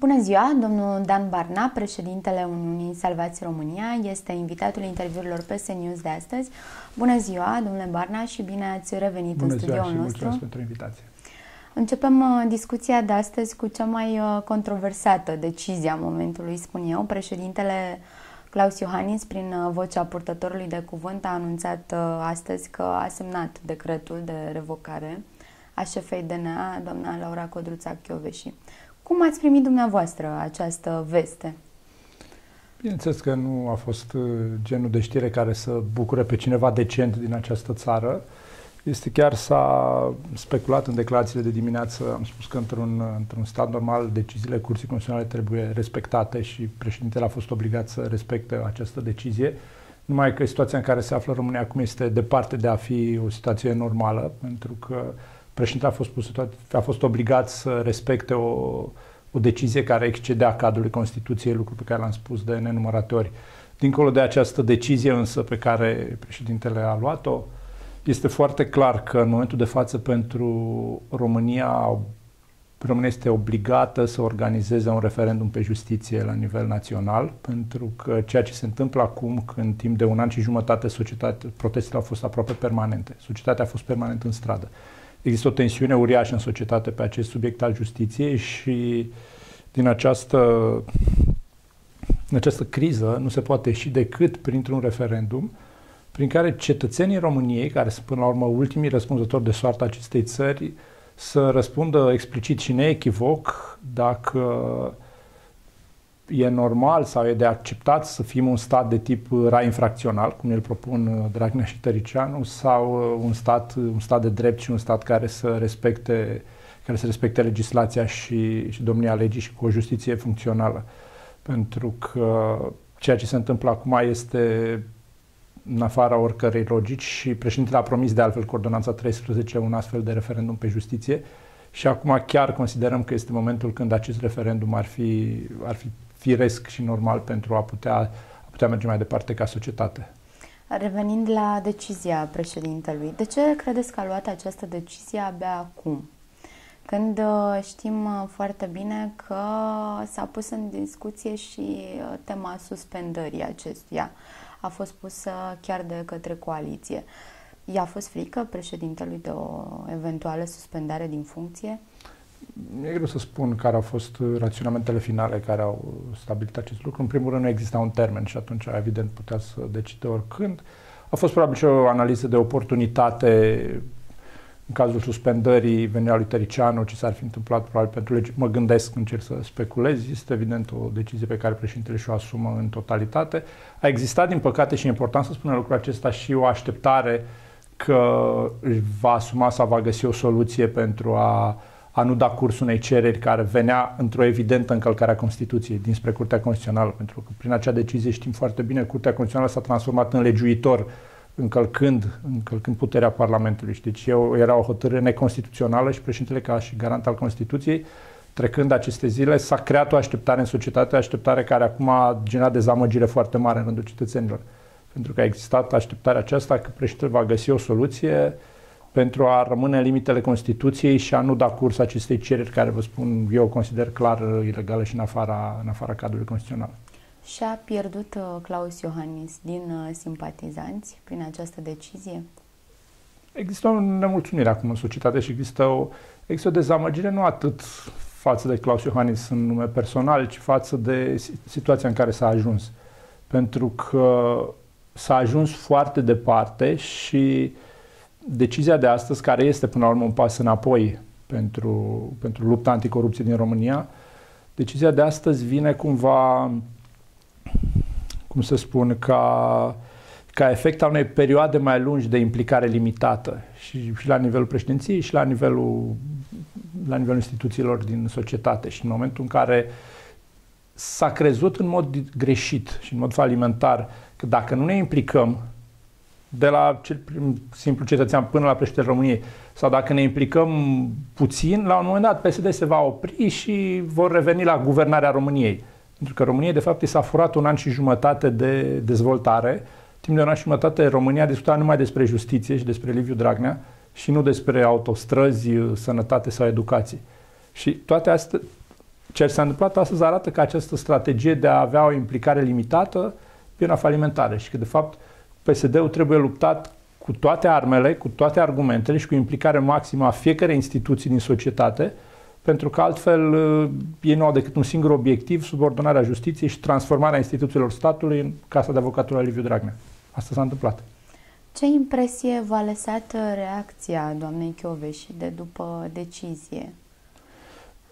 Bună ziua! Domnul Dan Barna, președintele Uniunii Salvați România, este invitatul interviurilor PS News de astăzi. Bună ziua, domnule Barna, și bine ați revenit Bună în studioul ziua și nostru. mulțumesc pentru invitație. Începem uh, discuția de astăzi cu cea mai uh, controversată decizie a momentului, spun eu. Președintele Claus Iohannis, prin uh, vocea purtătorului de cuvânt, a anunțat astăzi că a semnat decretul de revocare a șefei DNA, doamna Laura Codruța Chioveși. Cum ați primit dumneavoastră această veste? Bineînțeles că nu a fost genul de știre care să bucure pe cineva decent din această țară. Este chiar s-a speculat în declarațiile de dimineață, am spus că într-un, într-un stat normal deciziile Curții Constituționale trebuie respectate și președintele a fost obligat să respecte această decizie. Numai că situația în care se află România acum este departe de a fi o situație normală, pentru că președintele a fost, pus, a fost obligat să respecte o, o decizie care excedea cadrul Constituției, lucru pe care l-am spus de nenumărate ori. Dincolo de această decizie însă pe care președintele a luat-o, este foarte clar că în momentul de față pentru România, România este obligată să organizeze un referendum pe justiție la nivel național, pentru că ceea ce se întâmplă acum, când timp de un an și jumătate societate, protestele au fost aproape permanente, societatea a fost permanent în stradă. Există o tensiune uriașă în societate pe acest subiect al justiției și din această, din această criză nu se poate ieși decât printr-un referendum prin care cetățenii României, care sunt până la urmă ultimii răspunzători de soarta acestei țări, să răspundă explicit și neechivoc dacă e normal sau e de acceptat să fim un stat de tip rai infracțional, cum îl propun Dragnea și Tăricianu, sau un stat, un stat de drept și un stat care să respecte, care să respecte legislația și, și domnia legii și cu o justiție funcțională. Pentru că ceea ce se întâmplă acum este în afara oricărei logici și președintele a promis de altfel cu ordonanța 13 un astfel de referendum pe justiție și acum chiar considerăm că este momentul când acest referendum ar fi, ar fi firesc și normal pentru a putea, a putea merge mai departe ca societate. Revenind la decizia președintelui, de ce credeți că a luat această decizie abia acum? Când uh, știm uh, foarte bine că s-a pus în discuție și uh, tema suspendării acestuia a fost pusă chiar de către coaliție. I-a fost frică președintelui de o eventuală suspendare din funcție? E greu să spun care au fost raționamentele finale care au stabilit acest lucru. În primul rând nu exista un termen și atunci evident putea să decide oricând. A fost probabil și o analiză de oportunitate în cazul suspendării venirea lui Tăricianu, ce s-ar fi întâmplat probabil pentru legi, mă gândesc, încerc să speculez, este evident o decizie pe care președintele și-o asumă în totalitate. A existat, din păcate, și e important să spunem lucrul acesta, și o așteptare că își va asuma sau va găsi o soluție pentru a, a nu da curs unei cereri care venea într-o evidentă încălcare a Constituției dinspre Curtea Constituțională, pentru că prin acea decizie știm foarte bine, Curtea Constituțională s-a transformat în legiuitor încălcând, încălcând puterea Parlamentului. Deci eu, era o hotărâre neconstituțională și președintele, ca și garant al Constituției, trecând aceste zile, s-a creat o așteptare în societate, o așteptare care acum a generat dezamăgire foarte mare în rândul cetățenilor. Pentru că a existat așteptarea aceasta că președintele va găsi o soluție pentru a rămâne în limitele Constituției și a nu da curs acestei cereri care, vă spun, eu consider clar ilegală și în afara, în afara cadrului constituțional. Și-a pierdut uh, Claus Iohannis din uh, simpatizanți prin această decizie? Există o nemulțumire acum în societate și există o, există o dezamăgire nu atât față de Claus Iohannis în nume personal, ci față de situația în care s-a ajuns. Pentru că s-a ajuns foarte departe și decizia de astăzi, care este până la urmă un pas înapoi pentru, pentru lupta anticorupție din România, decizia de astăzi vine cumva cum să spun, ca, ca efect al unei perioade mai lungi de implicare limitată și, și la nivelul președinției și la nivelul, la nivelul instituțiilor din societate. Și în momentul în care s-a crezut în mod greșit și în mod falimentar că dacă nu ne implicăm de la cel simplu cetățean până la președintele României, sau dacă ne implicăm puțin, la un moment dat PSD se va opri și vor reveni la guvernarea României. Pentru că România, de fapt, i s-a furat un an și jumătate de dezvoltare. Timp de un an și jumătate, România discuta numai despre justiție și despre Liviu Dragnea și nu despre autostrăzi, sănătate sau educație. Și toate astea, ceea ce s-a întâmplat astăzi arată că această strategie de a avea o implicare limitată e una falimentare și că, de fapt, PSD-ul trebuie luptat cu toate armele, cu toate argumentele și cu implicare maximă a fiecare instituții din societate, pentru că altfel uh, ei nu au decât un singur obiectiv, subordonarea justiției și transformarea instituțiilor statului în Casa de Avocatură a Liviu Dragnea. Asta s-a întâmplat. Ce impresie v-a lăsat reacția doamnei Chioveși de după decizie?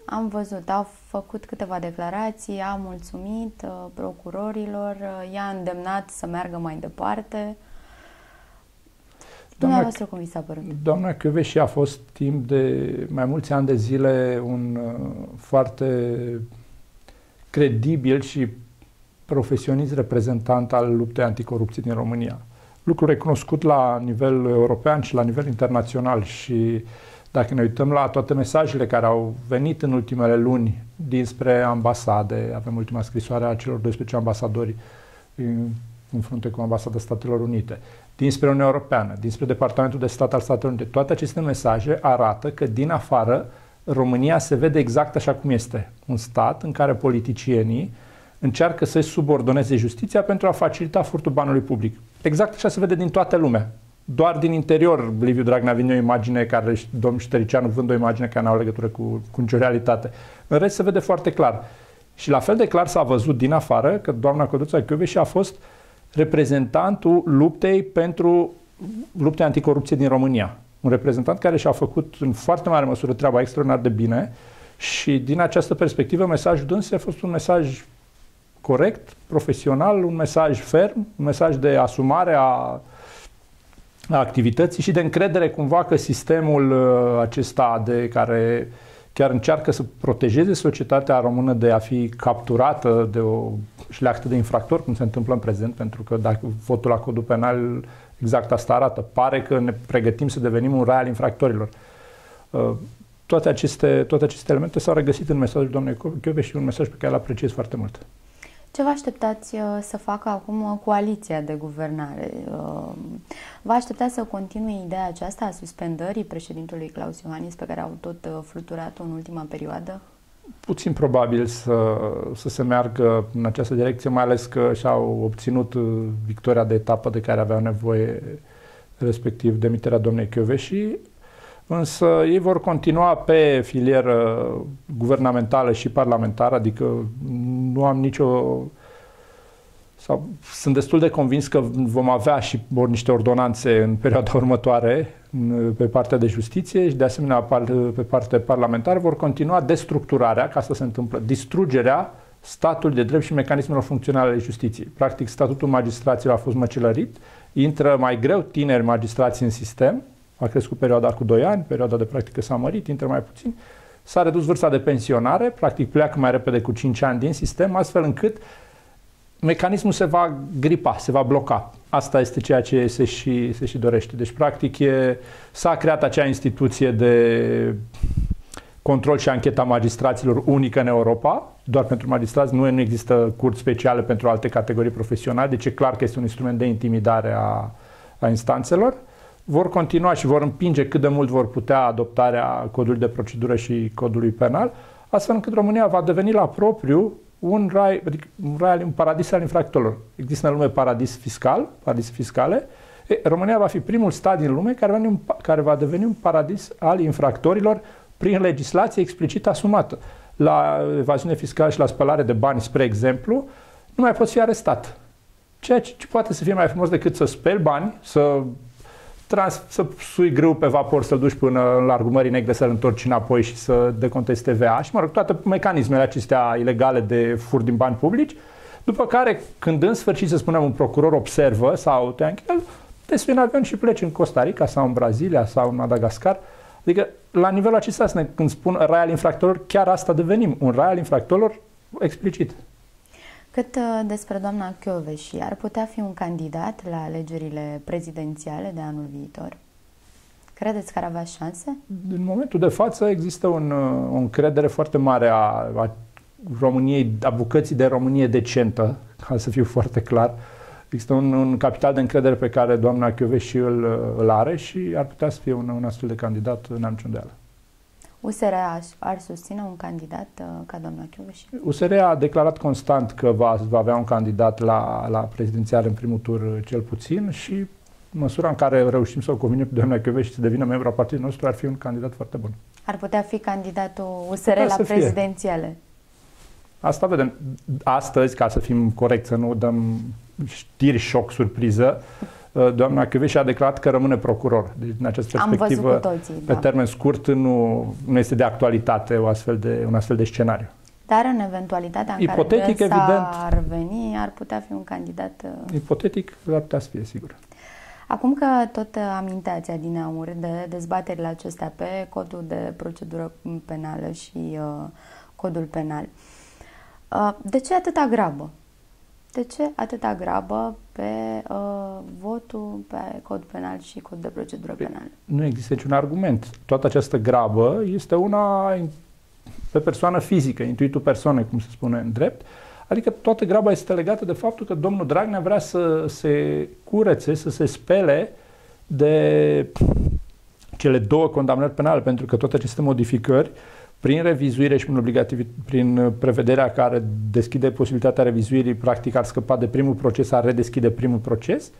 Am văzut, au făcut câteva declarații, a mulțumit uh, procurorilor, uh, i-a îndemnat să meargă mai departe. Dumneavoastră cum vi s-a părut? Doamna Chioveși a fost timp de mai mulți ani de zile un uh, foarte credibil și profesionist reprezentant al luptei anticorupție din România. Lucru recunoscut la nivel european și la nivel internațional și dacă ne uităm la toate mesajele care au venit în ultimele luni dinspre ambasade, avem ultima scrisoare a celor 12 ambasadori în frunte cu ambasada Statelor Unite, dinspre Uniunea Europeană, dinspre Departamentul de Stat al Statelor Unite, toate aceste mesaje arată că din afară România se vede exact așa cum este. Un stat în care politicienii încearcă să-i subordoneze justiția pentru a facilita furtul banului public. Exact așa se vede din toată lumea. Doar din interior Liviu Dragnea vine o imagine care, domnul Ștericianu vând o imagine care nu are legătură cu, cu nicio realitate. În rest se vede foarte clar. Și la fel de clar s-a văzut din afară că doamna Căduța și a fost reprezentantul luptei pentru lupte anticorupție din România. Un reprezentant care și-a făcut în foarte mare măsură treaba extraordinar de bine și din această perspectivă mesajul dânsă a fost un mesaj corect, profesional, un mesaj ferm, un mesaj de asumare a, a activității și de încredere cumva că sistemul uh, acesta de care chiar încearcă să protejeze societatea română de a fi capturată de o șleachtă de infractori, cum se întâmplă în prezent, pentru că dacă votul la codul penal exact asta arată. Pare că ne pregătim să devenim un rai al infractorilor. Uh, toate aceste, toate aceste elemente s-au regăsit în mesajul doamnei Chiove și un mesaj pe care îl apreciez foarte mult. Ce vă așteptați uh, să facă acum uh, coaliția de guvernare? Uh, vă așteptați să continue ideea aceasta a suspendării președintelui Claus Iohannis pe care au tot fluturat-o în ultima perioadă? Puțin probabil să, să se meargă în această direcție, mai ales că și-au obținut victoria de etapă de care aveau nevoie, respectiv demiterea domnei Chioveși însă ei vor continua pe filieră guvernamentală și parlamentară, adică nu am nicio sau sunt destul de convins că vom avea și vor niște ordonanțe în perioada următoare pe partea de justiție și de asemenea pe partea parlamentară vor continua destructurarea, ca să se întâmple, distrugerea statului de drept și mecanismelor funcționale ale justiției. Practic, statutul magistraților a fost măcelărit, intră mai greu tineri magistrați în sistem, a crescut perioada cu 2 ani, perioada de practică s-a mărit, intră mai puțin, s-a redus vârsta de pensionare, practic pleacă mai repede cu 5 ani din sistem, astfel încât mecanismul se va gripa, se va bloca. Asta este ceea ce se și, se și dorește. Deci, practic, e, s-a creat acea instituție de control și ancheta magistraților unică în Europa, doar pentru magistrați, nu, nu există curți speciale pentru alte categorii profesionale, deci e clar că este un instrument de intimidare a, a instanțelor vor continua și vor împinge cât de mult vor putea adoptarea codului de procedură și codului penal, astfel încât România va deveni la propriu un rai, adică un, rai, un paradis al infractorilor. Există în lume paradis fiscal, paradis fiscale. E, România va fi primul stat din lume care va, un, care va deveni un paradis al infractorilor prin legislație explicit asumată. La evaziune fiscală și la spălare de bani, spre exemplu, nu mai poți fi arestat. Ceea ce poate să fie mai frumos decât să speli bani, să trans, să sui grâu pe vapor, să-l duci până în largul Mării Negre, să-l întorci înapoi și să decontezi TVA și, mă rog, toate mecanismele acestea ilegale de fur din bani publici, după care, când în sfârșit, să spunem, un procuror observă sau te închel, te sui în avion și pleci în Costa Rica sau în Brazilia sau în Madagascar. Adică, la nivelul acesta, când spun rai al infractorilor, chiar asta devenim, un rai al infractorilor explicit. Cât uh, despre doamna Chioveși, ar putea fi un candidat la alegerile prezidențiale de anul viitor? Credeți că ar avea șanse? În momentul de față există un, uh, o încredere foarte mare a, a României, a bucății de Românie decentă, ca să fiu foarte clar. Există un, un capital de încredere pe care doamna Chioveși îl, îl are și ar putea să fie un, un astfel de candidat, n-am niciun îndoială. USR ar, ar susține un candidat uh, ca doamna Chiuveși? USR a declarat constant că va, va avea un candidat la, la prezidențial în primul tur uh, cel puțin și în măsura în care reușim să o convinem pe doamna Chiuveși să devină membru a partidului nostru, ar fi un candidat foarte bun. Ar putea fi candidatul USR la prezidențiale? Fie. Asta vedem. Astăzi, ca să fim corect, să nu dăm știri șoc, surpriză, uh, doamna Chiuveși a declarat că rămâne procuror. Deci, din această perspectivă, toții, pe da. termen scurt, nu, nu este de actualitate o astfel de, un astfel de scenariu. Dar în eventualitatea în Ipotetic, care evident, ar veni, ar putea fi un candidat... Uh, Ipotetic, ar putea să fie, sigur. Acum că tot aminteați din aur de dezbaterile acestea pe codul de procedură penală și uh, codul penal, uh, de ce atâta grabă? De ce atâta grabă pe uh, votul pe cod penal și cod de procedură păi, penală? Nu există niciun argument. Toată această grabă este una pe persoană fizică, intuitul persoanei, cum se spune în drept. Adică toată graba este legată de faptul că domnul Dragnea vrea să se curețe, să se spele de cele două condamnări penale, pentru că toate aceste modificări uh, prin revizuire și prin, obligativ, prin prevederea care deschide posibilitatea revizuirii, practic ar scăpa de primul proces, ar redeschide primul proces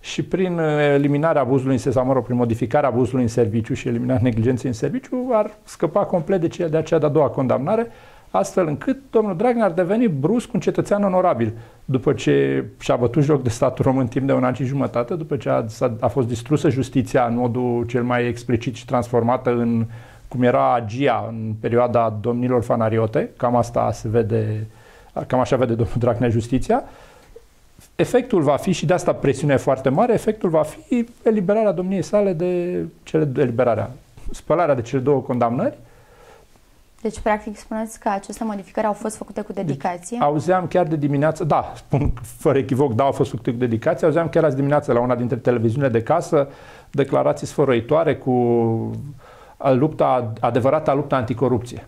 și prin eliminarea abuzului în sau, mă rog, prin modificarea abuzului în serviciu și eliminarea neglijenței în serviciu, ar scăpa complet de, ceea, de aceea de-a doua condamnare, astfel încât domnul Dragnea ar deveni brusc un cetățean onorabil, după ce și-a bătut joc de statul român timp de un an și jumătate, după ce a, a fost distrusă justiția în modul cel mai explicit și transformată în cum era agia în perioada domnilor fanariote, cam asta se vede, cam așa vede domnul Dragnea justiția, efectul va fi, și de asta presiunea e foarte mare, efectul va fi eliberarea domniei sale de cele, eliberarea, spălarea de cele două condamnări. Deci, practic, spuneți că aceste modificări au fost făcute cu dedicație? Deci, auzeam chiar de dimineață, da, spun fără echivoc, da, au fost făcute cu dedicație, auzeam chiar azi dimineață la una dintre televiziunile de casă declarații sfărăitoare cu lupta, adevărata lupta anticorupție.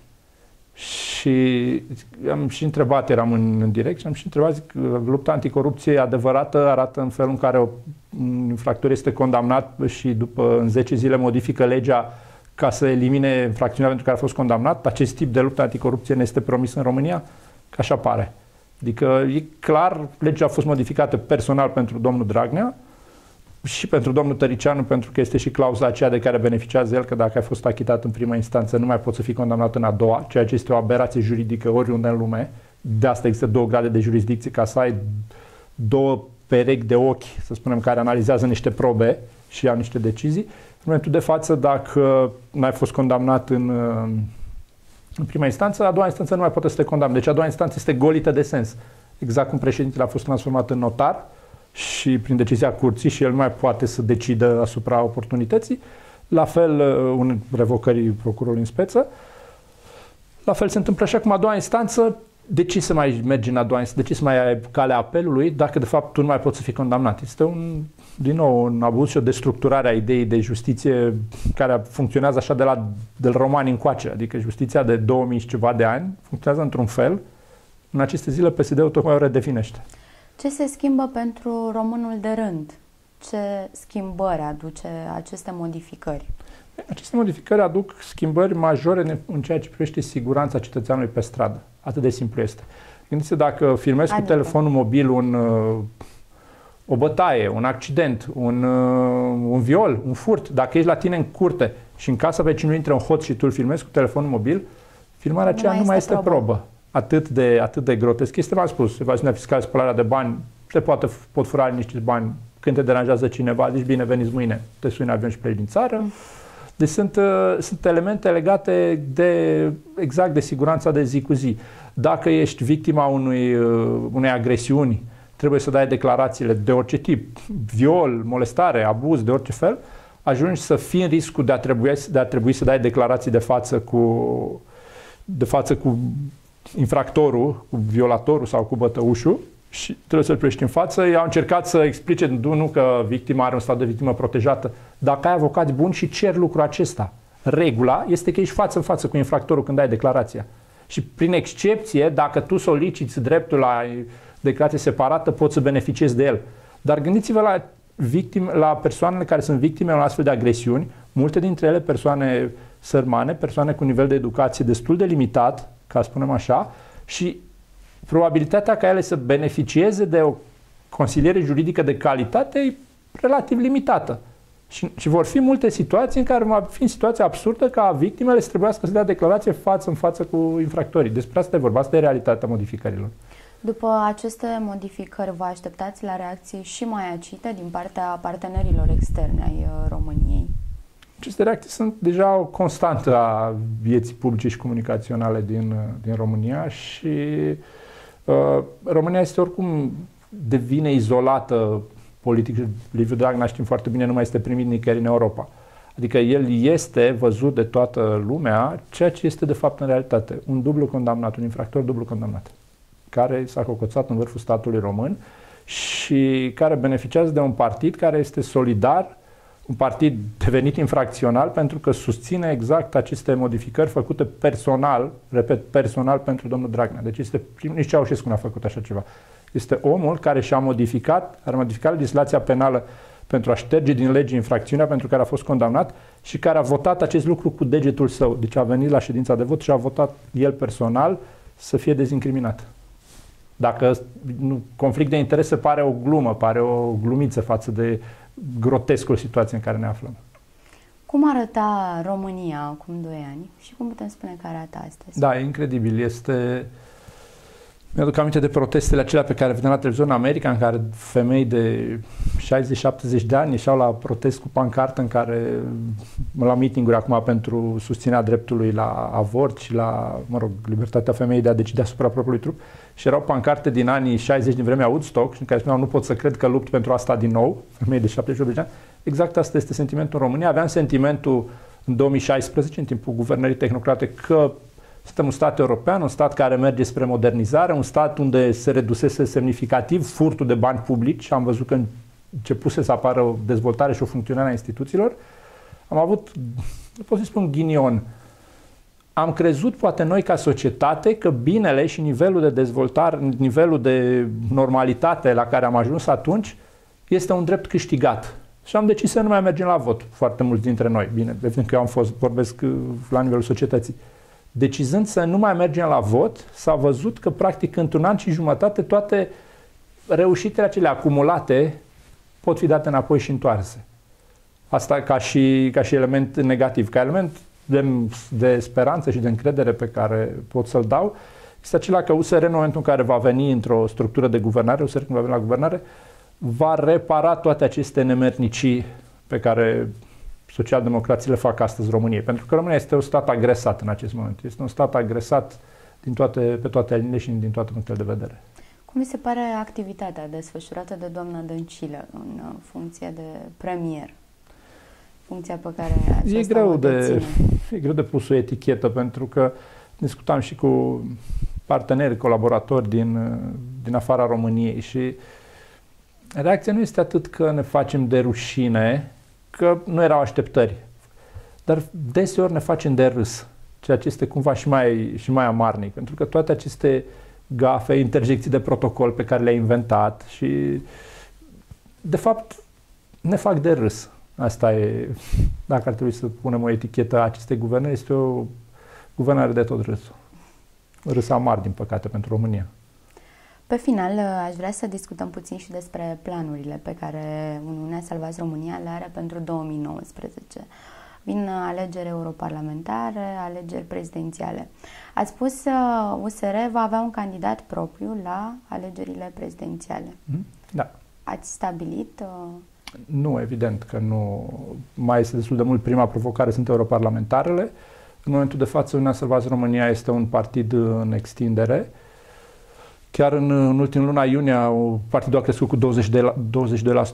Și am și întrebat, eram în, în direct și am și întrebat, zic, lupta anticorupție adevărată arată în felul în care un infractor este condamnat și după în 10 zile modifică legea ca să elimine infracțiunea pentru care a fost condamnat. Acest tip de luptă anticorupție ne este promis în România? Că așa pare. Adică e clar, legea a fost modificată personal pentru domnul Dragnea, și pentru domnul Tăricianu, pentru că este și clauza aceea de care beneficiază el, că dacă ai fost achitat în prima instanță, nu mai poți să fii condamnat în a doua, ceea ce este o aberație juridică oriunde în lume. De asta există două grade de jurisdicție, ca să ai două perechi de ochi, să spunem, care analizează niște probe și iau niște decizii. În momentul de față, dacă n-ai fost condamnat în, în prima instanță, a doua instanță nu mai poate să te condamne. Deci a doua instanță este golită de sens. Exact cum președintele a fost transformat în notar, și prin decizia curții și el nu mai poate să decidă asupra oportunității. La fel, uh, un revocării procurorului în speță. La fel se întâmplă și acum a doua instanță, de ce să mai mergi în a doua instanță, de ce să mai ai calea apelului dacă de fapt tu nu mai poți să fii condamnat? Este un, din nou, un abuz și o destructurare a ideii de justiție care funcționează așa de la, de la romani încoace, adică justiția de 2000 și ceva de ani funcționează într-un fel, în aceste zile PSD-ul tocmai o redefinește. Ce se schimbă pentru românul de rând? Ce schimbări aduce aceste modificări? Aceste modificări aduc schimbări majore în ceea ce privește siguranța cetățeanului pe stradă. Atât de simplu este. Gândiți-vă dacă filmezi adică. cu telefonul mobil un, uh, o bătaie, un accident, un, uh, un viol, un furt, dacă ești la tine în curte și în casa vecinului intră un hoț și tu îl filmezi cu telefonul mobil, filmarea aceea nu mai, nu mai este probă. probă atât de, atât de grotesc. Este, v-am spus, evaziunea fiscală, spălarea de bani, se poate, pot fura niște bani când te deranjează cineva, zici bine, veniți mâine, te sui în avion și pleci din țară. Mm. Deci sunt, uh, sunt elemente legate de exact de siguranța de zi cu zi. Dacă ești victima unui, uh, unei agresiuni, trebuie să dai declarațiile de orice tip, viol, molestare, abuz, de orice fel, ajungi să fii în riscul de a trebui, de a trebui să dai declarații de față cu, de față cu infractorul, cu violatorul sau cu bătăușul și trebuie să-l pleci în față. Ei au încercat să explice, nu că victima are un stat de victimă protejată, dacă ai avocați buni și cer lucrul acesta. Regula este că ești față în față cu infractorul când ai declarația. Și prin excepție, dacă tu soliciți dreptul la declarație separată, poți să beneficiezi de el. Dar gândiți-vă la, victime, la persoanele care sunt victime unor astfel de agresiuni, multe dintre ele persoane sărmane, persoane cu nivel de educație destul de limitat, ca să spunem așa, și probabilitatea ca ele să beneficieze de o consiliere juridică de calitate e relativ limitată. Și, și vor fi multe situații în care va fi în situația absurdă ca victimele să trebuiască să dea declarație față în față cu infractorii. Despre asta e vorba, asta e realitatea modificărilor. După aceste modificări, vă așteptați la reacții și mai acite din partea partenerilor externe ai uh, României? Aceste reacții sunt deja o constantă a vieții publice și comunicaționale din, uh, din România și uh, România este oricum devine izolată politic. Liviu Dragnea știm foarte bine, nu mai este primit nicăieri în Europa. Adică el este văzut de toată lumea, ceea ce este de fapt în realitate. Un dublu condamnat, un infractor dublu condamnat care s-a cocoțat în vârful statului român și care beneficiază de un partid care este solidar, un partid devenit infracțional pentru că susține exact aceste modificări făcute personal, repet, personal pentru domnul Dragnea. Deci este, nici Ceaușescu n-a făcut așa ceva. Este omul care și-a modificat, a modificat legislația penală pentru a șterge din lege infracțiunea pentru care a fost condamnat și care a votat acest lucru cu degetul său. Deci a venit la ședința de vot și a votat el personal să fie dezincriminat. Dacă nu, conflict de interese pare o glumă, pare o glumiță față de grotescul situație în care ne aflăm. Cum arăta România acum 2 ani și cum putem spune că arată astăzi? Da, e incredibil. Este mi-aduc aminte de protestele acelea pe care vedeam la televizor în America, în care femei de 60-70 de ani ieșeau la protest cu pancartă în care, la meeting acum pentru susținerea dreptului la avort și la, mă rog, libertatea femeii de a decide asupra propriului trup. Și erau pancarte din anii 60 din vremea Woodstock, în care spuneau nu pot să cred că lupt pentru asta din nou, femei de 78 de ani. Exact asta este sentimentul în România. Aveam sentimentul în 2016, în timpul guvernării tehnocrate, că suntem un stat european, un stat care merge spre modernizare, un stat unde se redusese semnificativ furtul de bani publici și am văzut că începuse să apară o dezvoltare și o funcționare a instituțiilor. Am avut, nu pot să spun ghinion, am crezut poate noi ca societate că binele și nivelul de dezvoltare, nivelul de normalitate la care am ajuns atunci este un drept câștigat. Și am decis să nu mai mergem la vot, foarte mulți dintre noi. Bine, evident că eu am fost, vorbesc uh, la nivelul societății. Decizând să nu mai mergem la vot, s-a văzut că practic într-un an și jumătate toate reușitele acele acumulate pot fi date înapoi și întoarse. Asta ca și, ca și element negativ. Ca element de, de speranță și de încredere pe care pot să-l dau, este acela că USR în momentul în care va veni într-o structură de guvernare, USR când va veni la guvernare, va repara toate aceste nemernicii pe care socialdemocrații le fac astăzi României. Pentru că România este un stat agresat în acest moment. Este un stat agresat din toate, pe toate liniile și din toate punctele de vedere. Cum mi se pare activitatea desfășurată de doamna Dăncilă în uh, funcție de premier? Funcția pe care e greu de, e greu de pus o etichetă pentru că discutam și cu parteneri, colaboratori din, uh, din afara României și reacția nu este atât că ne facem de rușine, că nu erau așteptări. Dar deseori ne facem de râs, ceea ce este cumva și mai, și mai amarnic, pentru că toate aceste gafe, interjecții de protocol pe care le-ai inventat și, de fapt, ne fac de râs. Asta e, dacă ar trebui să punem o etichetă a acestei guverne, este o guvernare de tot râsul. Râs amar, din păcate, pentru România. Pe final, uh, aș vrea să discutăm puțin și despre planurile pe care Uniunea Salvați România le are pentru 2019. Vin alegeri europarlamentare, alegeri prezidențiale. Ați spus că USR va avea un candidat propriu la alegerile prezidențiale. Mhm. Da. Ați stabilit? Uh, nu, evident că nu. Mai este destul de mult. Prima provocare sunt europarlamentarele. În momentul de față, Uniunea Salvați România este un partid în extindere Chiar în, în ultimul luna iunie, partidul a crescut cu 20%, de la,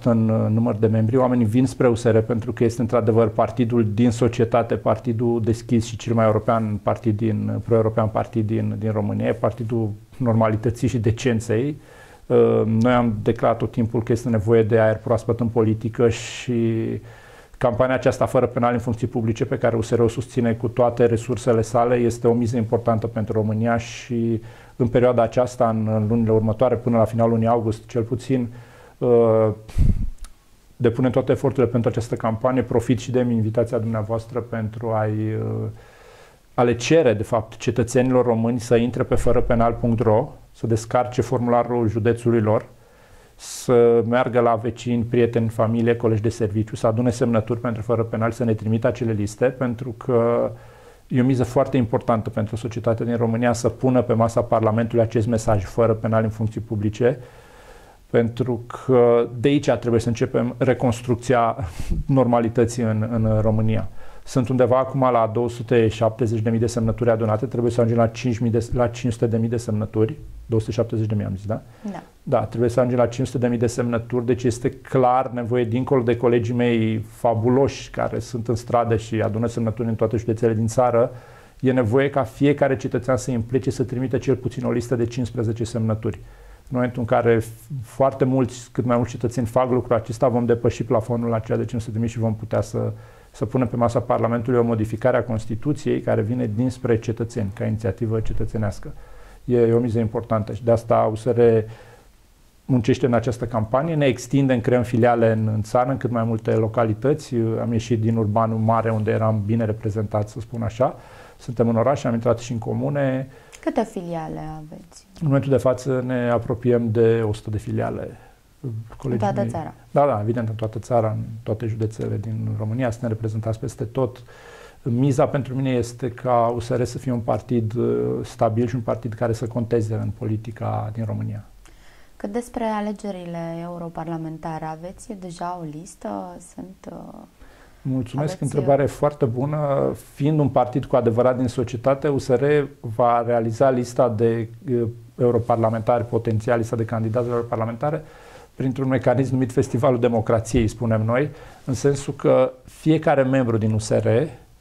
22% în număr de membri. Oamenii vin spre USR pentru că este într-adevăr partidul din societate, partidul deschis și cel mai european partid din, pro-european partid din, din România, partidul normalității și decenței. Uh, noi am declarat tot timpul că este nevoie de aer proaspăt în politică și campania aceasta fără penal în funcții publice pe care USR o susține cu toate resursele sale este o miză importantă pentru România și în perioada aceasta, în, în lunile următoare, până la finalul lunii august, cel puțin, uh, depunem toate eforturile pentru această campanie. Profit și de invitația dumneavoastră pentru a-i, a le cere, de fapt, cetățenilor români să intre pe fărăpenal.ro, să descarce formularul județului lor, să meargă la vecini, prieteni, familie, colegi de serviciu, să adune semnături pentru fără penal, să ne trimită acele liste, pentru că e o miză foarte importantă pentru societatea din România să pună pe masa Parlamentului acest mesaj fără penal în funcții publice, pentru că de aici trebuie să începem reconstrucția normalității în, în România. Sunt undeva acum la 270.000 de semnături adunate, trebuie să ajungem la, 5.000 de, la 500.000 de semnături. 270.000 am zis, da? Da. Da, trebuie să ajungem la 500.000 de semnături, deci este clar nevoie, dincolo de colegii mei fabuloși care sunt în stradă și adună semnături în toate județele din țară, e nevoie ca fiecare cetățean să implice să trimită cel puțin o listă de 15 semnături. În momentul în care foarte mulți, cât mai mulți cetățeni fac lucrul acesta, vom depăși plafonul acela de 500.000 și vom putea să, să punem pe masa Parlamentului o modificare a Constituției care vine dinspre cetățeni, ca inițiativă cetățenească. E, e o miză importantă și de asta USR muncește în această campanie, ne extindem, creăm filiale în, în țară, în cât mai multe localități. Am ieșit din urbanul mare, unde eram bine reprezentat, să spun așa. Suntem în oraș, am intrat și în comune. Câte filiale aveți? În momentul de față ne apropiem de 100 de filiale. Colegii în toată mei. țara? Da, da, evident, în toată țara, în toate județele din România, suntem reprezentați peste tot. Miza pentru mine este ca USR să fie un partid uh, stabil și un partid care să conteze în politica din România. Cât despre alegerile europarlamentare, aveți deja o listă? Sunt... Uh, Mulțumesc, aveți... întrebare foarte bună. Fiind un partid cu adevărat din societate, USR va realiza lista de uh, europarlamentari potențiali, lista de candidați europarlamentare, printr-un mecanism numit Festivalul Democrației, spunem noi, în sensul că fiecare membru din USR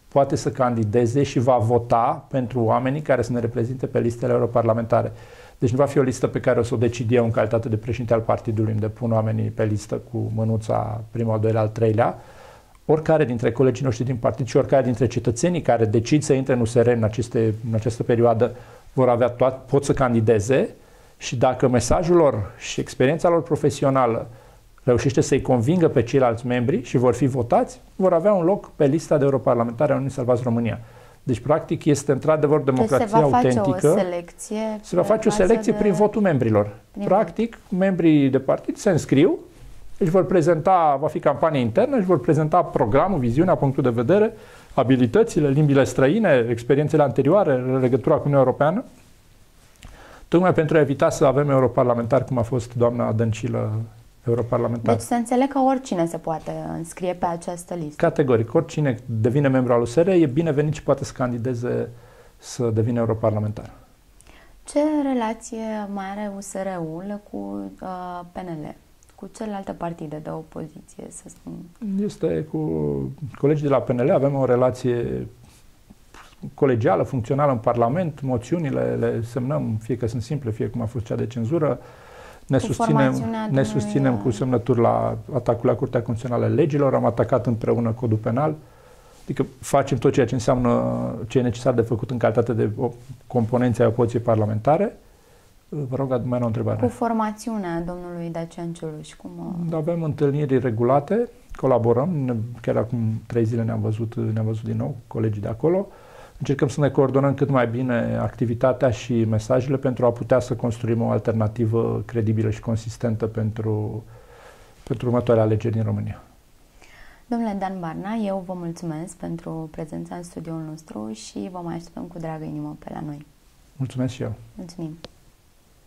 poate să candideze și va vota pentru oamenii care să ne reprezinte pe listele europarlamentare. Deci nu va fi o listă pe care o să o decid eu în calitate de președinte al partidului, unde pun oamenii pe listă cu mânuța primul, al doilea, al treilea. Oricare dintre colegii noștri din partid și oricare dintre cetățenii care decid să intre în USR în, aceste, în această perioadă vor avea toat, pot să candideze și dacă mesajul lor și experiența lor profesională reușește să-i convingă pe ceilalți membri și vor fi votați, vor avea un loc pe lista de europarlamentare a Uniunii Salvați România. Deci, practic, este într-adevăr democrația se va face autentică. O selecție se va face o selecție de... prin votul membrilor. Prin practic, vot. membrii de partid se înscriu, își vor prezenta, va fi campanie internă, își vor prezenta programul, viziunea, punctul de vedere, abilitățile, limbile străine, experiențele anterioare, legătura cu Uniunea Europeană, tocmai pentru a evita să avem europarlamentari, cum a fost doamna Dăncilă europarlamentar. Deci să înțeleg că oricine se poate înscrie pe această listă. Categoric, oricine devine membru al USR e binevenit și poate să candideze să devină europarlamentar. Ce relație mai are USR-ul cu uh, PNL? Cu celelalte partide de opoziție, să spun? Este cu colegii de la PNL, avem o relație colegială, funcțională în Parlament, moțiunile le semnăm, fie că sunt simple, fie cum a fost cea de cenzură, uh, ne susținem, ne susținem cu semnături la atacul la Curtea Constituțională Legilor, am atacat împreună codul penal, adică facem tot ceea ce înseamnă ce e necesar de făcut în calitate de o componență a opoziției parlamentare. Vă rog, mai o întrebare. Cu formațiunea domnului Dacian Cioloș, cum... Avem întâlniri regulate, colaborăm, chiar acum trei zile ne-am văzut, ne-am văzut din nou colegii de acolo. Încercăm să ne coordonăm cât mai bine activitatea și mesajele pentru a putea să construim o alternativă credibilă și consistentă pentru, pentru următoarea alegeri din România. Domnule Dan Barna, eu vă mulțumesc pentru prezența în studioul nostru și vă mai așteptăm cu dragă inimă pe la noi. Mulțumesc și eu. Mulțumim.